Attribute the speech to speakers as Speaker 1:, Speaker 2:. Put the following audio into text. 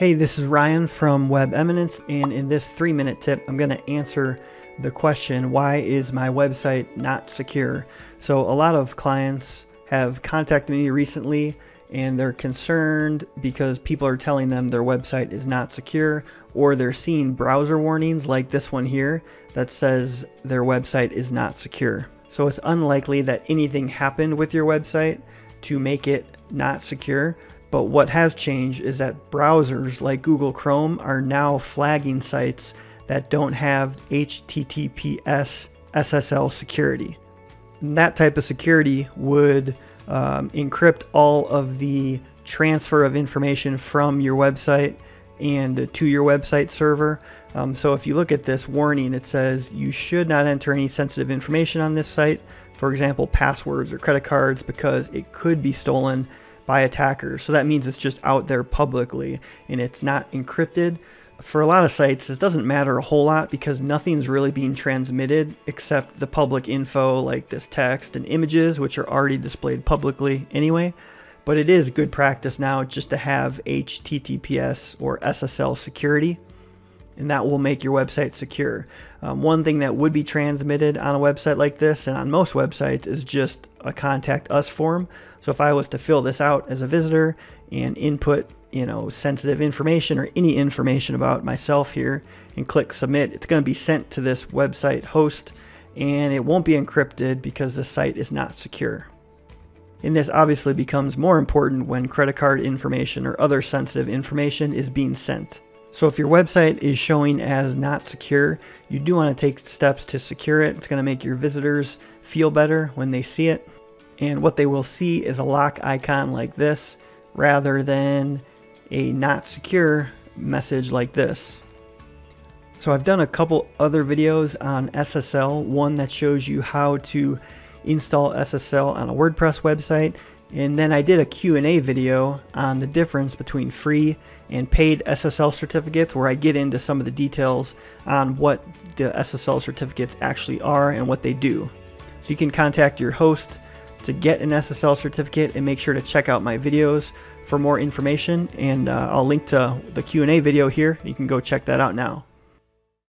Speaker 1: Hey, this is Ryan from Web Eminence, and in this three minute tip, I'm going to answer the question why is my website not secure? So, a lot of clients have contacted me recently and they're concerned because people are telling them their website is not secure or they're seeing browser warnings like this one here that says their website is not secure. So, it's unlikely that anything happened with your website to make it not secure. But what has changed is that browsers like Google Chrome are now flagging sites that don't have HTTPS SSL security. And that type of security would um, encrypt all of the transfer of information from your website and to your website server. Um, so if you look at this warning, it says you should not enter any sensitive information on this site, for example, passwords or credit cards, because it could be stolen by attackers. So that means it's just out there publicly and it's not encrypted. For a lot of sites, this doesn't matter a whole lot because nothing's really being transmitted except the public info like this text and images, which are already displayed publicly anyway. But it is good practice now just to have HTTPS or SSL security and that will make your website secure. Um, one thing that would be transmitted on a website like this and on most websites is just a contact us form. So if I was to fill this out as a visitor and input, you know, sensitive information or any information about myself here and click submit, it's going to be sent to this website host and it won't be encrypted because the site is not secure. And this obviously becomes more important when credit card information or other sensitive information is being sent. So if your website is showing as not secure, you do want to take steps to secure it. It's going to make your visitors feel better when they see it. And what they will see is a lock icon like this rather than a not secure message like this. So I've done a couple other videos on SSL, one that shows you how to install SSL on a WordPress website and then I did a Q&A video on the difference between free and paid SSL certificates where I get into some of the details on what the SSL certificates actually are and what they do. So you can contact your host to get an SSL certificate and make sure to check out my videos for more information and uh, I'll link to the Q&A video here. You can go check that out now.